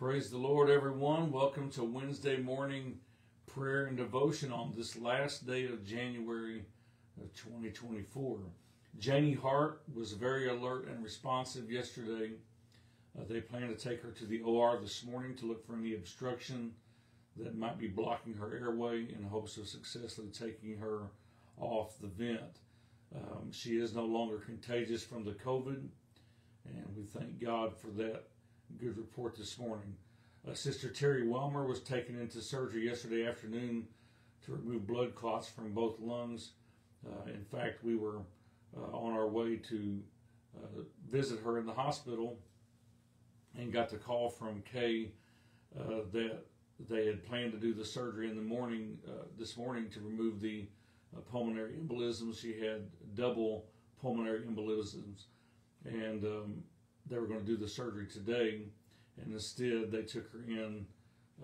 Praise the Lord, everyone. Welcome to Wednesday morning prayer and devotion on this last day of January of 2024. Janie Hart was very alert and responsive yesterday. Uh, they plan to take her to the OR this morning to look for any obstruction that might be blocking her airway in hopes of successfully taking her off the vent. Um, she is no longer contagious from the COVID, and we thank God for that good report this morning. Uh, Sister Terry Welmer was taken into surgery yesterday afternoon to remove blood clots from both lungs. Uh, in fact, we were uh, on our way to uh, visit her in the hospital and got the call from Kay uh, that they had planned to do the surgery in the morning uh, this morning to remove the pulmonary embolisms. She had double pulmonary embolisms, and um, they were going to do the surgery today, and instead they took her in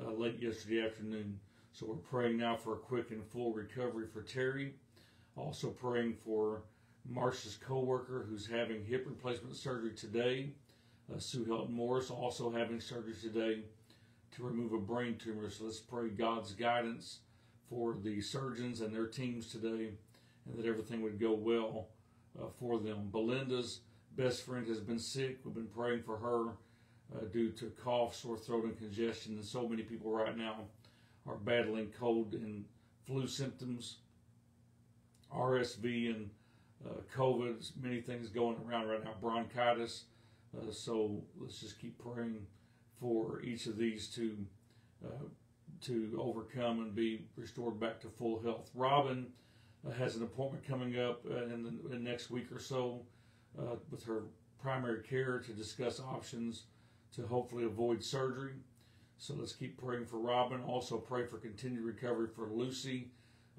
uh, late yesterday afternoon. So we're praying now for a quick and full recovery for Terry. Also praying for Marcia's co-worker who's having hip replacement surgery today. Uh, Sue Helton Morris also having surgery today to remove a brain tumor. So let's pray God's guidance for the surgeons and their teams today and that everything would go well uh, for them. Belinda's best friend has been sick. We've been praying for her uh, due to cough, sore throat, and congestion. And so many people right now are battling cold and flu symptoms, RSV, and uh, COVID. Many things going around right now, bronchitis. Uh, so let's just keep praying for each of these to uh, to overcome and be restored back to full health. Robin uh, has an appointment coming up uh, in the, in the next week or so uh, with her primary care to discuss options to hopefully avoid surgery. So let's keep praying for Robin. Also pray for continued recovery for Lucy,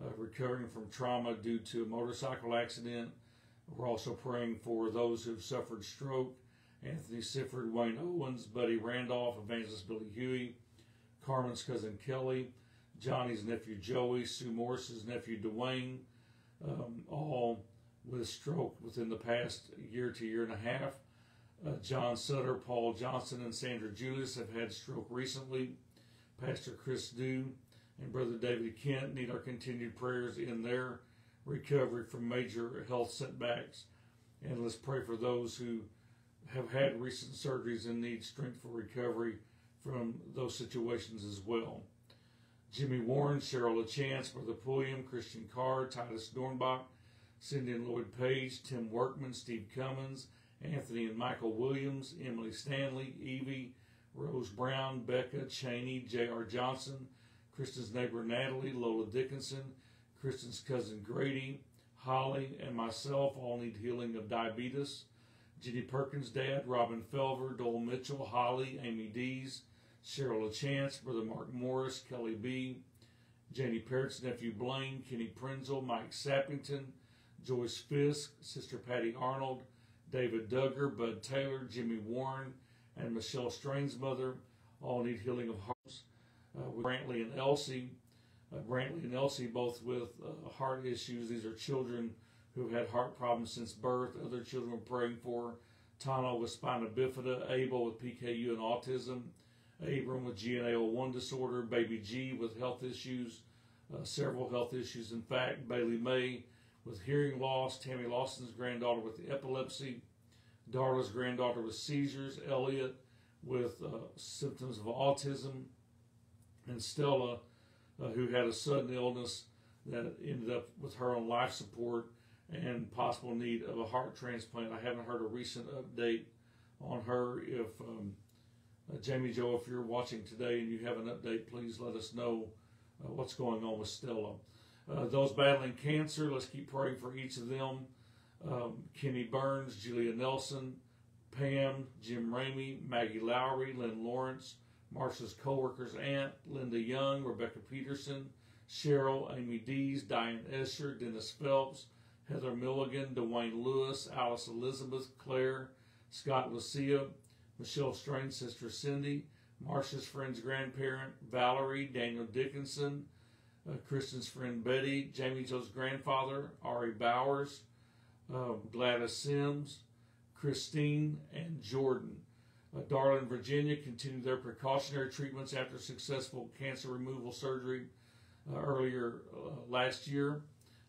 uh, recovering from trauma due to a motorcycle accident. We're also praying for those who've suffered stroke. Anthony Sifford, Wayne Owens, Buddy Randolph, Evangelist Billy Huey, Carmen's cousin Kelly, Johnny's nephew Joey, Sue Morris's nephew Dwayne, um, all with a stroke within the past year to year and a half. Uh, John Sutter, Paul Johnson, and Sandra Julius have had stroke recently. Pastor Chris Dew and Brother David Kent need our continued prayers in their recovery from major health setbacks. And let's pray for those who have had recent surgeries and need strength for recovery from those situations as well. Jimmy Warren, Cheryl LaChance, Brother Pulliam, Christian Carr, Titus Dornbach, Cindy and Lloyd Page, Tim Workman, Steve Cummins, Anthony and Michael Williams, Emily Stanley, Evie, Rose Brown, Becca Cheney, J.R. Johnson, Kristen's neighbor Natalie, Lola Dickinson, Kristen's cousin Grady, Holly, and myself all need healing of diabetes. Jenny Perkins' dad, Robin Felver, Dole Mitchell, Holly, Amy Dees, Cheryl LaChance, Brother Mark Morris, Kelly B., Janie Parrott's nephew Blaine, Kenny Prinzel, Mike Sappington, Joyce Fisk, Sister Patty Arnold, David Duggar, Bud Taylor, Jimmy Warren, and Michelle Strain's mother all need healing of hearts. Uh, with Brantley and Elsie, uh, Brantley and Elsie both with uh, heart issues. These are children who have had heart problems since birth. Other children praying for. Tana with spina bifida, Abel with PKU and autism, Abram with GNAO1 disorder, Baby G with health issues, uh, several health issues. In fact, Bailey May with hearing loss, Tammy Lawson's granddaughter with epilepsy, Darla's granddaughter with seizures, Elliot with uh, symptoms of autism, and Stella, uh, who had a sudden illness that ended up with her on life support and possible need of a heart transplant. I haven't heard a recent update on her. If um, uh, Jamie Joe, if you're watching today and you have an update, please let us know uh, what's going on with Stella. Uh, those battling cancer, let's keep praying for each of them. Um, Kenny Burns, Julia Nelson, Pam, Jim Ramey, Maggie Lowry, Lynn Lawrence, Marcia's co-worker's aunt, Linda Young, Rebecca Peterson, Cheryl, Amy Dees, Diane Escher, Dennis Phelps, Heather Milligan, Dwayne Lewis, Alice Elizabeth, Claire, Scott Lucia, Michelle Strain, Sister Cindy, Marcia's friend's grandparent, Valerie, Daniel Dickinson, Kristen's friend Betty, Jamie Joe's grandfather, Ari Bowers, uh, Gladys Sims, Christine, and Jordan. Uh, Darling, Virginia, continued their precautionary treatments after successful cancer removal surgery uh, earlier uh, last year.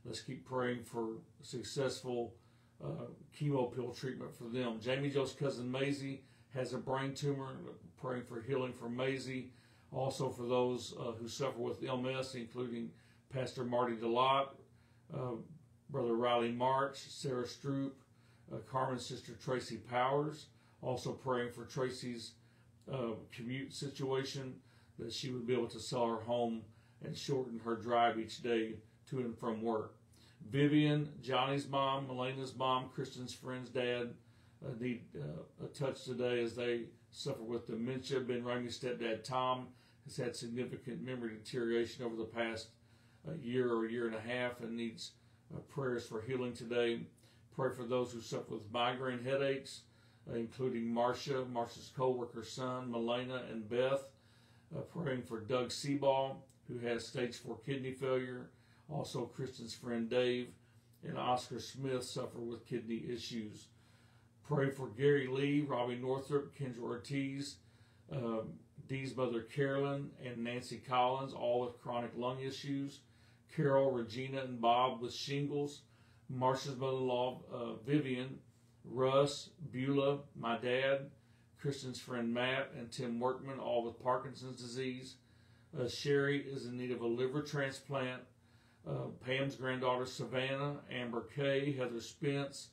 Let's keep praying for successful uh, chemo pill treatment for them. Jamie Joe's cousin Maisie has a brain tumor. Praying for healing for Maisie. Also for those uh, who suffer with illness, including Pastor Marty DeLotte, uh, Brother Riley March, Sarah Stroop, uh, Carmen's sister Tracy Powers. Also praying for Tracy's uh, commute situation that she would be able to sell her home and shorten her drive each day to and from work. Vivian, Johnny's mom, Melena's mom, Kristen's friend's dad uh, need uh, a touch today as they suffer with dementia. Ben Ramey's stepdad Tom has had significant memory deterioration over the past uh, year or year and a half and needs uh, prayers for healing today. Pray for those who suffer with migraine headaches, uh, including Marcia, Marcia's co-worker son, Melena, and Beth. Uh, praying for Doug Seabaugh, who has stage four kidney failure. Also, Kristen's friend Dave and Oscar Smith suffer with kidney issues. Pray for Gary Lee, Robbie Northrup, Kendra Ortiz, um, Dee's mother Carolyn, and Nancy Collins, all with chronic lung issues. Carol, Regina, and Bob with shingles. Marcia's mother-in-law, uh, Vivian, Russ, Beulah, my dad, Kristen's friend Matt, and Tim Workman, all with Parkinson's disease. Uh, Sherry is in need of a liver transplant. Uh, Pam's granddaughter Savannah, Amber Kay, Heather Spence,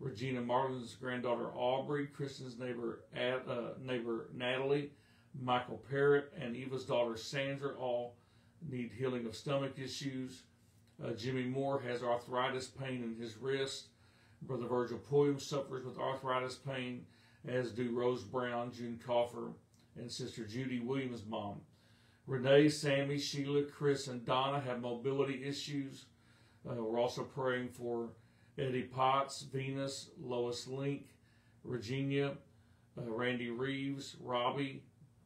Regina Marlin's granddaughter Aubrey, Kristen's neighbor uh, neighbor Natalie, Michael Parrott, and Eva's daughter Sandra all need healing of stomach issues. Uh, Jimmy Moore has arthritis pain in his wrist. Brother Virgil Pulliam suffers with arthritis pain, as do Rose Brown, June Coffer, and Sister Judy Williams' mom. Renee, Sammy, Sheila, Chris, and Donna have mobility issues. Uh, we're also praying for Eddie Potts, Venus, Lois Link, Regina, uh, Randy Reeves, Robbie,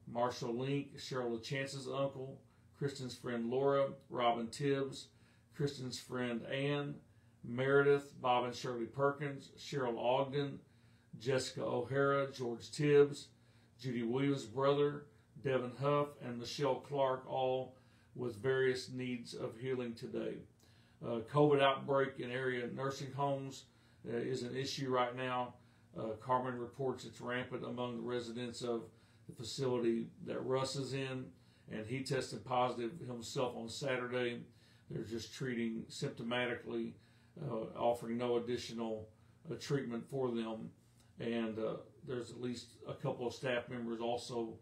Marshall Link, Cheryl Chance's uncle, Kristen's friend Laura, Robin Tibbs, Kristen's friend Ann, Meredith, Bob and Shirley Perkins, Cheryl Ogden, Jessica O'Hara, George Tibbs, Judy Williams' brother, Devin Huff, and Michelle Clark, all with various needs of healing today. Uh, COVID outbreak in area nursing homes uh, is an issue right now. Uh, Carmen reports it's rampant among the residents of the facility that Russ is in, and he tested positive himself on Saturday. They're just treating symptomatically, uh, offering no additional uh, treatment for them. And uh, there's at least a couple of staff members also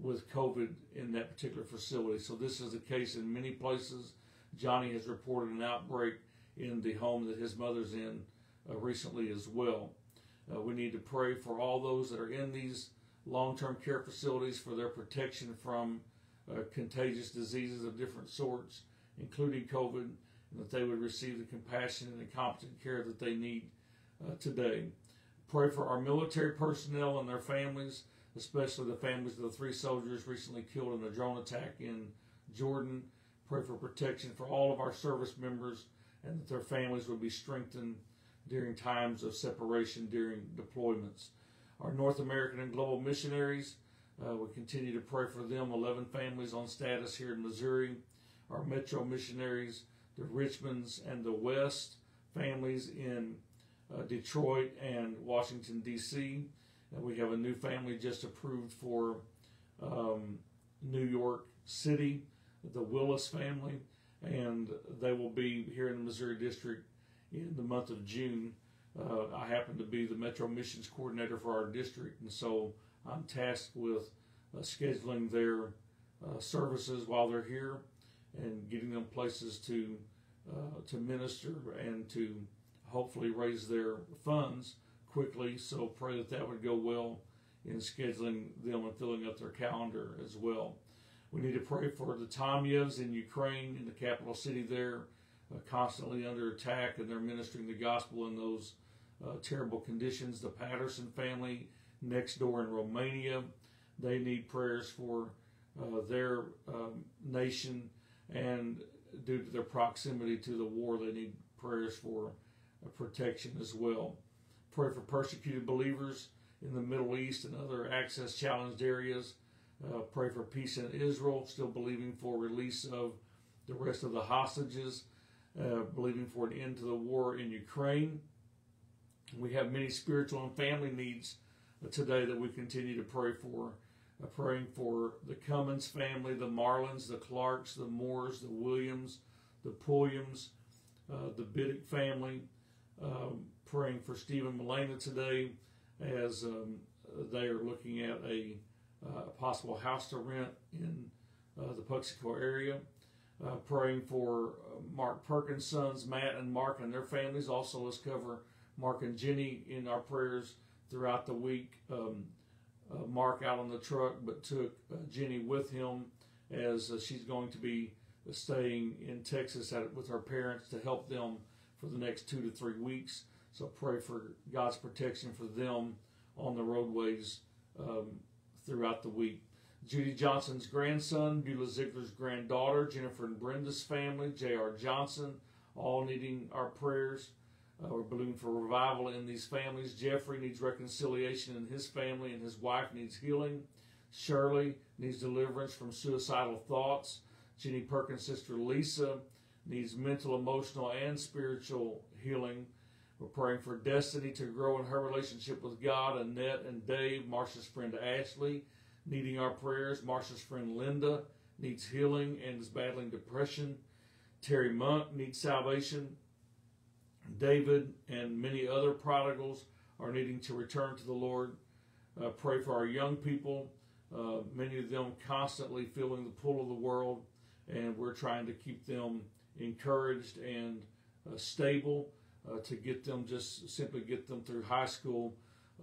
with COVID in that particular facility. So this is the case in many places. Johnny has reported an outbreak in the home that his mother's in uh, recently as well. Uh, we need to pray for all those that are in these long-term care facilities for their protection from uh, contagious diseases of different sorts, including COVID, and that they would receive the compassion and competent care that they need uh, today. Pray for our military personnel and their families especially the families of the three soldiers recently killed in a drone attack in Jordan. Pray for protection for all of our service members and that their families would be strengthened during times of separation during deployments. Our North American and global missionaries, uh, we continue to pray for them. 11 families on status here in Missouri. Our Metro missionaries, the Richmonds and the West families in uh, Detroit and Washington, D.C. And we have a new family just approved for um, New York City, the Willis family, and they will be here in the Missouri District in the month of June. Uh, I happen to be the Metro Missions Coordinator for our district, and so I'm tasked with uh, scheduling their uh, services while they're here and getting them places to uh, to minister and to hopefully raise their funds quickly, so pray that that would go well in scheduling them and filling up their calendar as well. We need to pray for the Tomyevs in Ukraine, in the capital city there, uh, constantly under attack, and they're ministering the gospel in those uh, terrible conditions. The Patterson family next door in Romania, they need prayers for uh, their um, nation, and due to their proximity to the war, they need prayers for uh, protection as well pray for persecuted believers in the Middle East and other access challenged areas. Uh, pray for peace in Israel, still believing for release of the rest of the hostages, uh, believing for an end to the war in Ukraine. We have many spiritual and family needs uh, today that we continue to pray for. Uh, praying for the Cummins family, the Marlins, the Clarks, the Moores, the Williams, the Pulliams, uh, the Biddick family. Um, praying for Stephen Molina today as um, they are looking at a, uh, possible house to rent in uh, the Puxico area. Uh, praying for uh, Mark Perkins' sons, Matt and Mark, and their families. Also, let's cover Mark and Jenny in our prayers throughout the week. Um, uh, Mark out on the truck, but took uh, Jenny with him as she's going to be staying in Texas at, with her parents to help them for the next two to three weeks. So pray for God's protection for them on the roadways um, throughout the week. Judy Johnson's grandson, Beulah Ziegler's granddaughter, Jennifer and Brenda's family, J.R. Johnson, all needing our prayers. Uh, we're believing for revival in these families. Jeffrey needs reconciliation in his family, and his wife needs healing. Shirley needs deliverance from suicidal thoughts. Jenny Perkins' sister Lisa needs mental, emotional, and spiritual healing. We're praying for Destiny to grow in her relationship with God. Annette and Dave, Marcia's friend Ashley, needing our prayers. Marcia's friend Linda needs healing and is battling depression. Terry Monk needs salvation. David and many other prodigals are needing to return to the Lord. Uh, pray for our young people, uh, many of them constantly feeling the pull of the world, and we're trying to keep them encouraged and uh, stable uh, to get them just simply get them through high school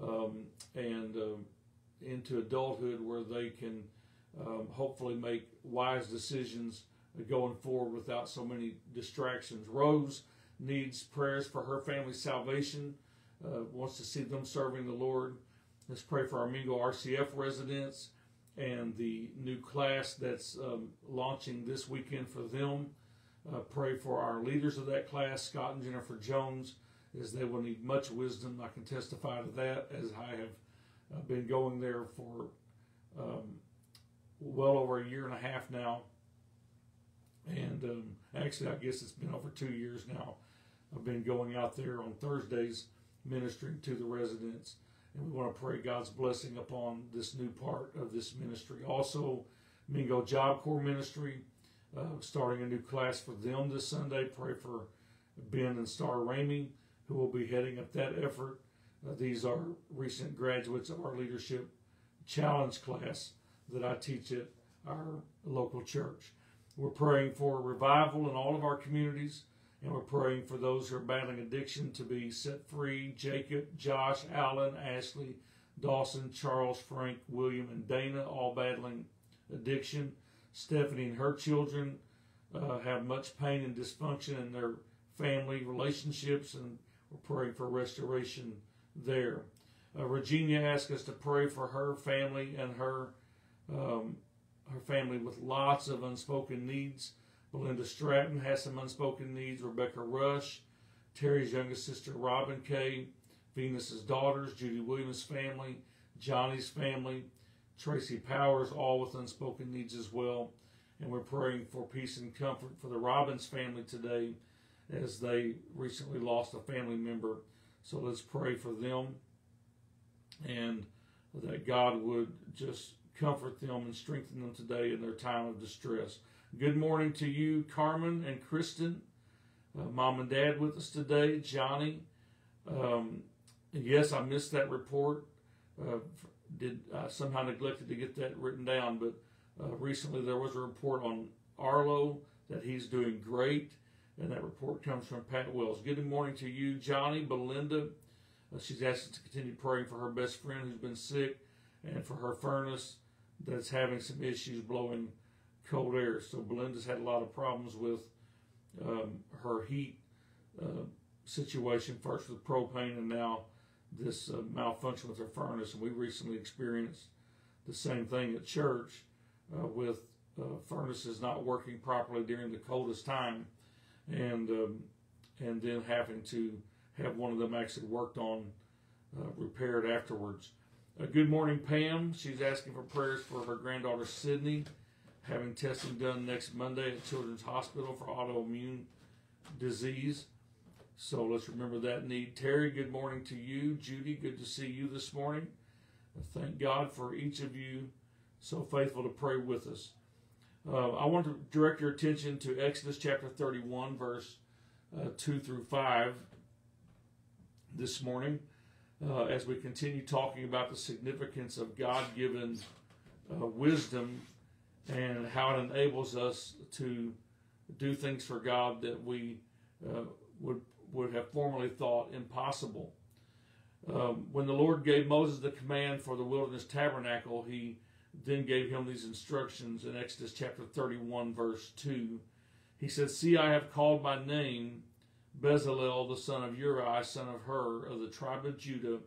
um, and um, into adulthood where they can um, hopefully make wise decisions going forward without so many distractions. Rose needs prayers for her family's salvation, uh, wants to see them serving the Lord. Let's pray for our Mingo RCF residents and the new class that's um, launching this weekend for them. Uh, pray for our leaders of that class, Scott and Jennifer Jones, as they will need much wisdom. I can testify to that as I have uh, been going there for um, well over a year and a half now. And um, actually, I guess it's been over two years now. I've been going out there on Thursdays ministering to the residents. And we want to pray God's blessing upon this new part of this ministry. Also, Mingo Job Corps Ministry uh, starting a new class for them this Sunday. Pray for Ben and Star Ramey, who will be heading up that effort. Uh, these are recent graduates of our Leadership Challenge class that I teach at our local church. We're praying for revival in all of our communities, and we're praying for those who are battling addiction to be set free. Jacob, Josh, Allen, Ashley, Dawson, Charles, Frank, William, and Dana, all battling addiction. Stephanie and her children uh, have much pain and dysfunction in their family relationships, and we're praying for restoration there. Uh, Regina asked us to pray for her family and her um, her family with lots of unspoken needs. Belinda Stratton has some unspoken needs. Rebecca Rush, Terry's youngest sister Robin Kay, Venus's daughters, Judy Williams' family, Johnny's family, Tracy Powers, all with unspoken needs as well. And we're praying for peace and comfort for the Robbins family today as they recently lost a family member. So let's pray for them and that God would just comfort them and strengthen them today in their time of distress. Good morning to you, Carmen and Kristen. Uh, Mom and Dad with us today, Johnny. Um, yes, I missed that report. Uh, did I somehow neglected to get that written down, but uh, recently there was a report on Arlo that he's doing great, and that report comes from Pat Wells. Good morning to you, Johnny, Belinda. Uh, she's us to continue praying for her best friend who's been sick and for her furnace that's having some issues blowing cold air. So Belinda's had a lot of problems with um, her heat uh, situation, first with propane and now this uh, malfunction with her furnace, and we recently experienced the same thing at church uh, with uh, furnaces not working properly during the coldest time, and um, and then having to have one of them actually worked on, uh, repaired afterwards. Uh, good morning, Pam. She's asking for prayers for her granddaughter Sydney, having testing done next Monday at Children's Hospital for autoimmune disease. So let's remember that need. Terry, good morning to you. Judy, good to see you this morning. Thank God for each of you so faithful to pray with us. Uh, I want to direct your attention to Exodus chapter 31, verse uh, 2 through 5 this morning uh, as we continue talking about the significance of God given uh, wisdom and how it enables us to do things for God that we uh, would, would have formerly thought impossible. Um, when the Lord gave Moses the command for the wilderness tabernacle, he then gave him these instructions in Exodus chapter 31, verse 2. He said, See, I have called by name Bezalel, the son of Uri, son of Hur, of the tribe of Judah,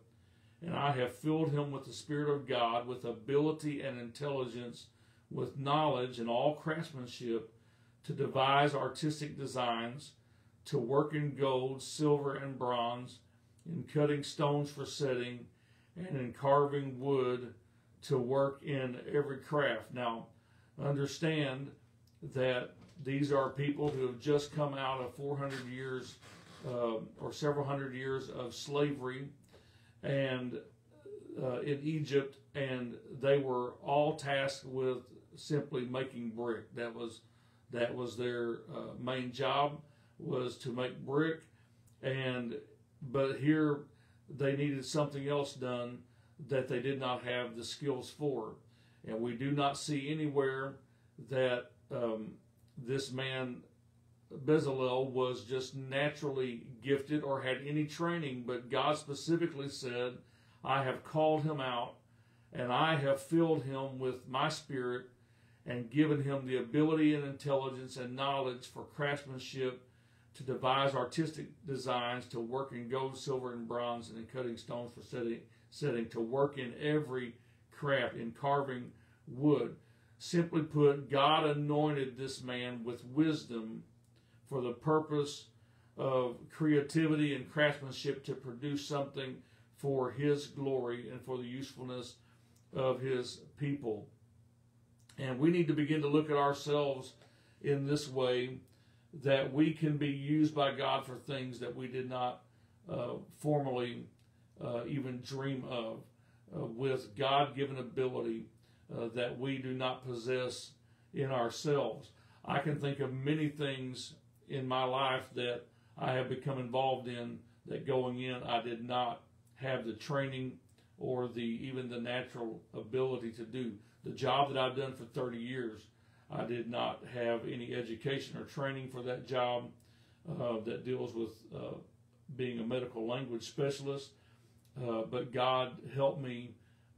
and I have filled him with the Spirit of God, with ability and intelligence, with knowledge and all craftsmanship, to devise artistic designs, to work in gold, silver, and bronze in cutting stones for setting, and in carving wood to work in every craft. Now, understand that these are people who have just come out of 400 years uh, or several hundred years of slavery and uh, in Egypt, and they were all tasked with simply making brick. That was that was their uh, main job was to make brick, and but here they needed something else done that they did not have the skills for. And we do not see anywhere that um, this man, Bezalel, was just naturally gifted or had any training, but God specifically said, I have called him out and I have filled him with my spirit and given him the ability and intelligence and knowledge for craftsmanship to devise artistic designs, to work in gold, silver, and bronze, and in cutting stones for setting, setting, to work in every craft, in carving wood. Simply put, God anointed this man with wisdom for the purpose of creativity and craftsmanship to produce something for his glory and for the usefulness of his people. And we need to begin to look at ourselves in this way that we can be used by God for things that we did not uh, formerly uh, even dream of, uh, with God given ability uh, that we do not possess in ourselves. I can think of many things in my life that I have become involved in that going in I did not have the training or the even the natural ability to do. The job that I've done for 30 years I did not have any education or training for that job uh, that deals with uh, being a medical language specialist. Uh, but God helped me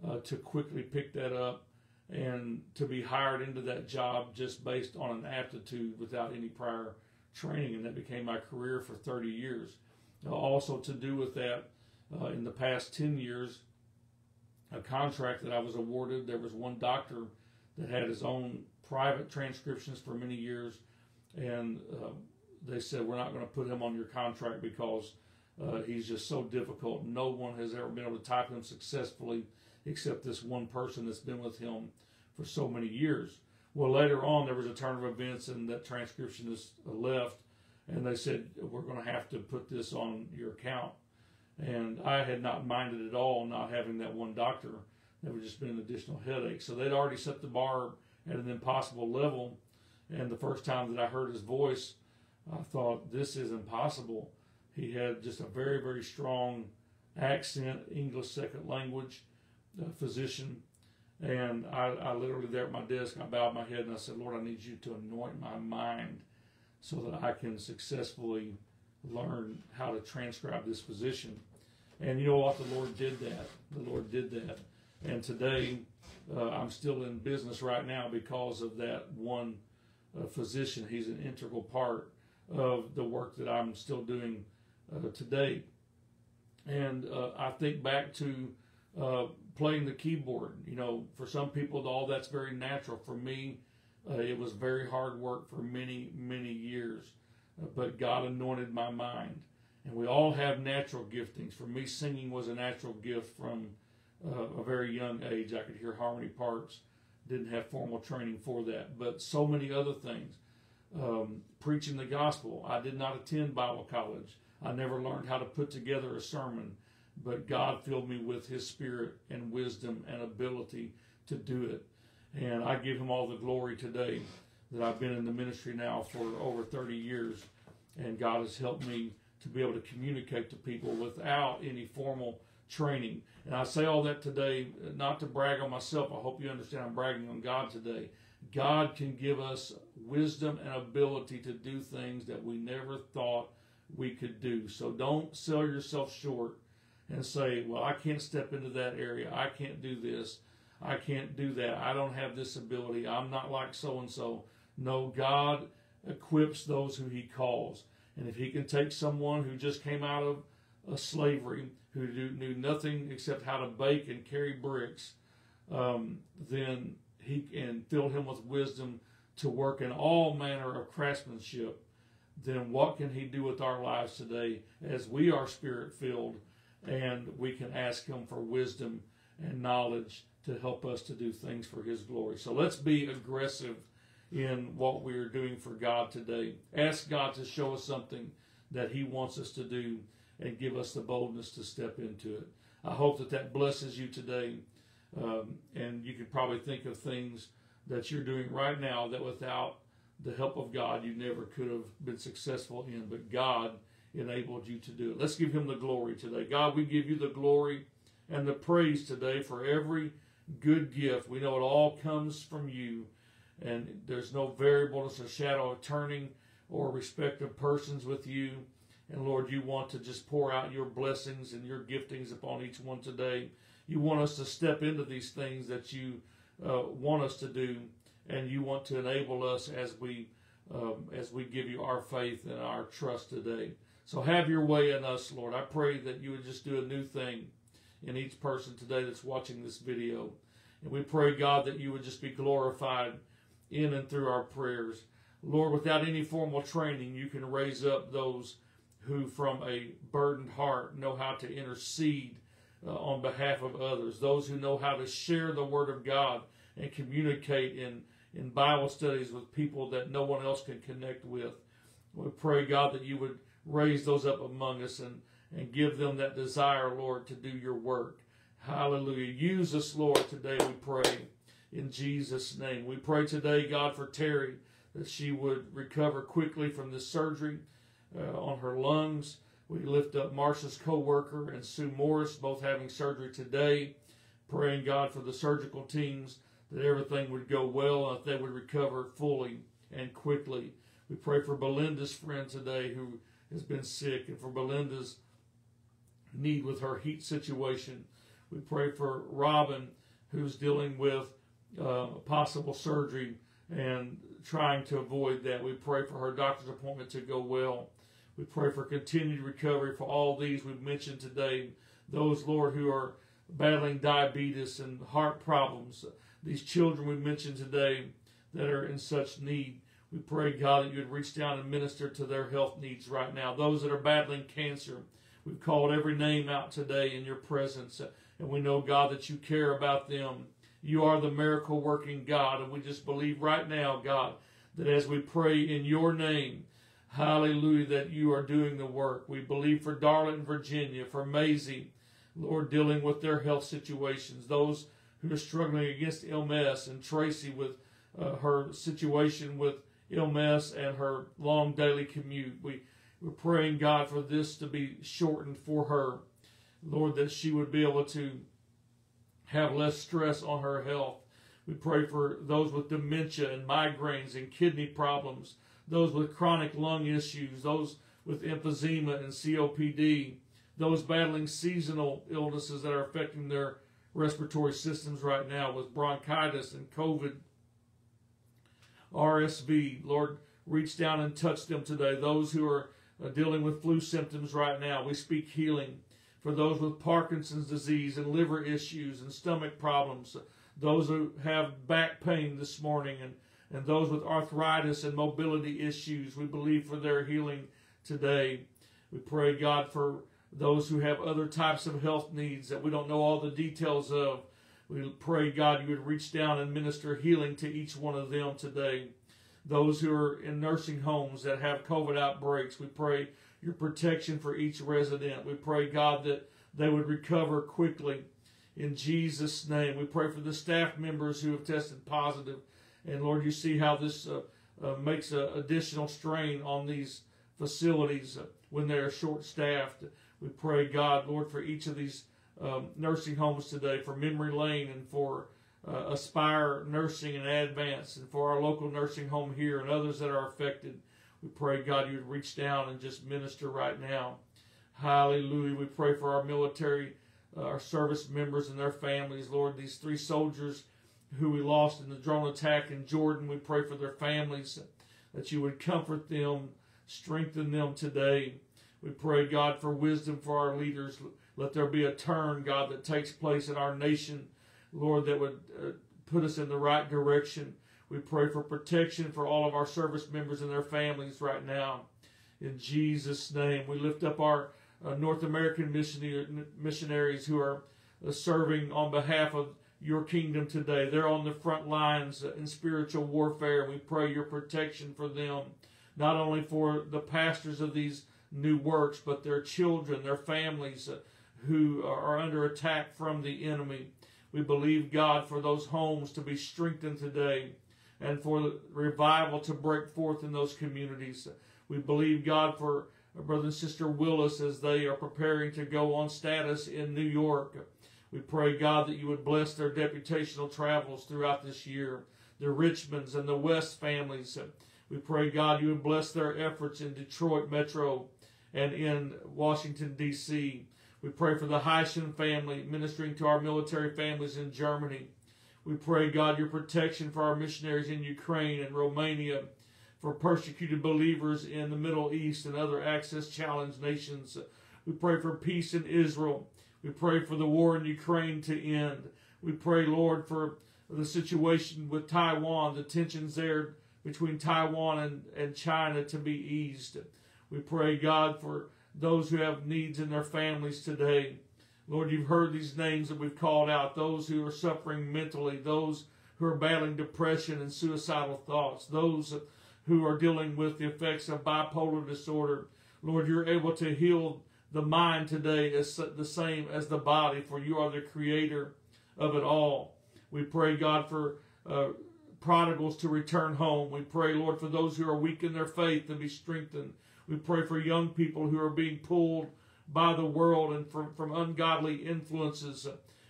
uh, to quickly pick that up and to be hired into that job just based on an aptitude without any prior training. And that became my career for 30 years. also, to do with that, uh, in the past 10 years, a contract that I was awarded, there was one doctor that had his own private transcriptions for many years, and uh, they said we're not going to put him on your contract because uh, he's just so difficult. No one has ever been able to type him successfully except this one person that's been with him for so many years. Well, later on, there was a turn of events, and that transcriptionist left, and they said we're going to have to put this on your account. And I had not minded at all not having that one doctor. That would just been an additional headache. So they'd already set the bar at an impossible level. And the first time that I heard his voice, I thought, this is impossible. He had just a very, very strong accent, English second language, uh, physician. And I, I literally, there at my desk, I bowed my head and I said, Lord, I need you to anoint my mind so that I can successfully learn how to transcribe this physician. And you know what? The Lord did that. The Lord did that. And today, uh, I'm still in business right now because of that one uh, physician. He's an integral part of the work that I'm still doing uh, today. And uh, I think back to uh, playing the keyboard. You know, for some people, all that's very natural. For me, it was very hard work for many, many years. but God anointed my mind. And we all have natural giftings. For me, singing was a natural gift from uh, a very young age. I could hear harmony parts, didn't have formal training for that, but so many other things. Um, preaching the gospel. I did not attend Bible college. I never learned how to put together a sermon, but God filled me with His Spirit and wisdom and ability to do it. And I give Him all the glory today that I've been in the ministry now for over 30 years, and God has helped me to be able to communicate to people without any formal training. And I say all that today not to brag on myself. I hope you understand I'm bragging on God today. God can give us wisdom and ability to do things that we never thought we could do. So don't sell yourself short and say, well, I can't step into that area. I can't do this. I can't do that. I don't have this ability. I'm not like so and so. No, God equips those who He calls. And if He can take someone who just came out of slavery, who knew nothing except how to bake and carry bricks, um, then He can fill him with wisdom to work in all manner of craftsmanship. Then what can He do with our lives today as we are spirit filled and we can ask Him for wisdom and knowledge to help us to do things for His glory? So let's be aggressive in what we are doing for God today. Ask God to show us something that He wants us to do and give us the boldness to step into it. I hope that that blesses you today. Um, and you can probably think of things that you're doing right now that without the help of God you never could have been successful in, but God enabled you to do it. Let's give Him the glory today. God, we give you the glory and the praise today for every good gift. We know it all comes from you and there's no variableness or shadow of turning or respect of persons with you. And Lord, you want to just pour out your blessings and your giftings upon each one today. You want us to step into these things that you uh, want us to do, and you want to enable us as we um, as we give you our faith and our trust today. So have your way in us, Lord. I pray that you would just do a new thing in each person today that's watching this video. And we pray, God, that you would just be glorified in and through our prayers. Lord, without any formal training, you can raise up those who, from a burdened heart, know how to intercede uh, on behalf of others, those who know how to share the Word of God and communicate in, in Bible studies with people that no one else can connect with. We pray, God, that you would raise those up among us and, and give them that desire, Lord, to do your work. Hallelujah. Use us, Lord, today, we pray in Jesus' name. We pray today, God, for Terry, that she would recover quickly from this surgery uh, on her lungs. We lift up Marcia's co-worker and Sue Morris, both having surgery today, praying, God, for the surgical teams, that everything would go well and that they would recover fully and quickly. We pray for Belinda's friend today who has been sick and for Belinda's need with her heat situation. We pray for Robin who's dealing with uh, possible surgery and trying to avoid that. We pray for her doctor's appointment to go well. We pray for continued recovery for all these we've mentioned today. Those, Lord, who are battling diabetes and heart problems. These children we mentioned today that are in such need. We pray, God, that you would reach down and minister to their health needs right now. Those that are battling cancer, we've called every name out today in your presence. And we know, God, that you care about them. You are the miracle working God. And we just believe right now, God, that as we pray in your name, hallelujah, that you are doing the work. We believe for Darlington, Virginia, for Maisie, Lord, dealing with their health situations, those who are struggling against illness, and Tracy with uh, her situation with illness and her long daily commute. We, we're praying, God, for this to be shortened for her. Lord, that she would be able to have less stress on her health. We pray for those with dementia and migraines and kidney problems, those with chronic lung issues, those with emphysema and COPD, those battling seasonal illnesses that are affecting their respiratory systems right now with bronchitis and COVID, RSV. Lord, reach down and touch them today. Those who are uh, dealing with flu symptoms right now, we speak healing for those with Parkinson's disease and liver issues and stomach problems, those who have back pain this morning, and, and those with arthritis and mobility issues. We believe for their healing today. We pray, God, for those who have other types of health needs that we don't know all the details of. We pray, God, you would reach down and minister healing to each one of them today. Those who are in nursing homes that have COVID outbreaks, we pray your protection for each resident. We pray, God, that they would recover quickly. In Jesus' name, we pray for the staff members who have tested positive. And Lord, you see how this uh, uh, makes an additional strain on these facilities uh, when they are short staffed. We pray, God, Lord, for each of these um, nursing homes today, for Memory Lane and for uh, Aspire Nursing and Advance, and for our local nursing home here and others that are affected. We pray, God, you would reach down and just minister right now. Hallelujah. We pray for our military, uh, our service members and their families. Lord, these three soldiers who we lost in the drone attack in Jordan, we pray for their families that you would comfort them, strengthen them today. We pray, God, for wisdom for our leaders. Let there be a turn, God, that takes place in our nation, Lord, that would uh, put us in the right direction. We pray for protection for all of our service members and their families right now. In Jesus' name, we lift up our uh, North American missionaries who are uh, serving on behalf of your kingdom today. They're on the front lines in spiritual warfare. We pray your protection for them, not only for the pastors of these new works, but their children, their families who are under attack from the enemy. We believe, God, for those homes to be strengthened today and for revival to break forth in those communities. We believe, God, for brother and sister Willis as they are preparing to go on status in New York. We pray, God, that you would bless their deputational travels throughout this year, the Richmonds and the West families. We pray, God, you would bless their efforts in Detroit Metro and in Washington, D.C. We pray for the Heischen family, ministering to our military families in Germany. We pray, God, your protection for our missionaries in Ukraine and Romania, for persecuted believers in the Middle East and other access challenged nations. We pray for peace in Israel. We pray for the war in Ukraine to end. We pray, Lord, for the situation with Taiwan, the tensions there between Taiwan and, and China to be eased. We pray, God, for those who have needs in their families today. Lord, you've heard these names that we've called out those who are suffering mentally, those who are battling depression and suicidal thoughts, those who are dealing with the effects of bipolar disorder. Lord, you're able to heal the mind today is the same as the body, for you are the creator of it all. We pray, God, for uh, prodigals to return home. We pray, Lord, for those who are weak in their faith to be strengthened. We pray for young people who are being pulled by the world and from, from ungodly influences.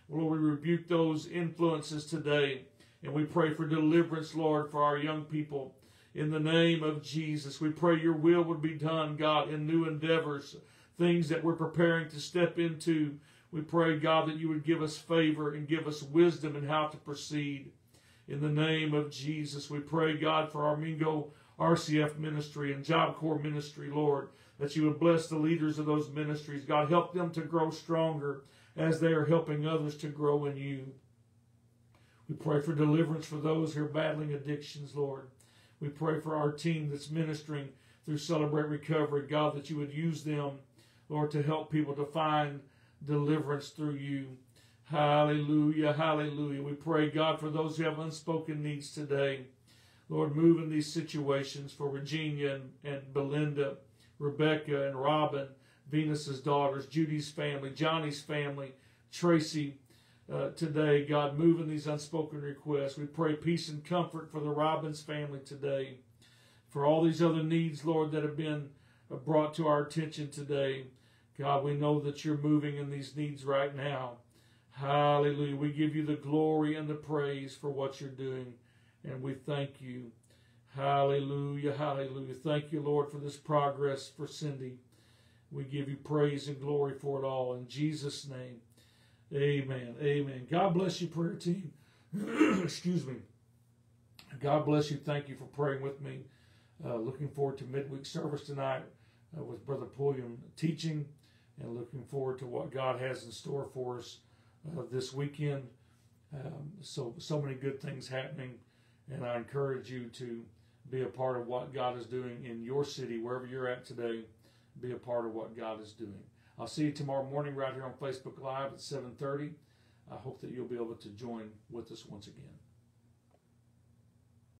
Lord, we rebuke those influences today. And we pray for deliverance, Lord, for our young people. In the name of Jesus, we pray your will would be done, God, in new endeavors, things that we're preparing to step into. We pray, God, that you would give us favor and give us wisdom in how to proceed. In the name of Jesus, we pray, God, for our Mingo RCF ministry and Job Corps ministry, Lord, that you would bless the leaders of those ministries. God, help them to grow stronger as they are helping others to grow in you. We pray for deliverance for those who are battling addictions, Lord. We pray for our team that's ministering through Celebrate Recovery, God, that you would use them, Lord, to help people to find deliverance through you. Hallelujah, hallelujah. We pray, God, for those who have unspoken needs today. Lord, move in these situations for Virginia and, and Belinda, Rebecca and Robin, Venus's daughters, Judy's family, Johnny's family, Tracy. Uh, today, God, move in these unspoken requests. We pray peace and comfort for the Robbins family today. For all these other needs, Lord, that have been brought to our attention today. God, we know that you're moving in these needs right now. Hallelujah. We give you the glory and the praise for what you're doing. And we thank you. Hallelujah, hallelujah. Thank you, Lord, for this progress for Cindy. We give you praise and glory for it all. In Jesus' name, amen. Amen. God bless you, prayer team. Excuse me. God bless you. Thank you for praying with me. Uh, looking forward to midweek service tonight uh, with Brother Pulliam teaching and looking forward to what God has in store for us uh, this weekend. Um, so, so many good things happening and I encourage you to be a part of what God is doing in your city, wherever you're at today. Be a part of what God is doing. I'll see you tomorrow morning right here on Facebook Live at 7:30. I hope that you'll be able to join with us once again.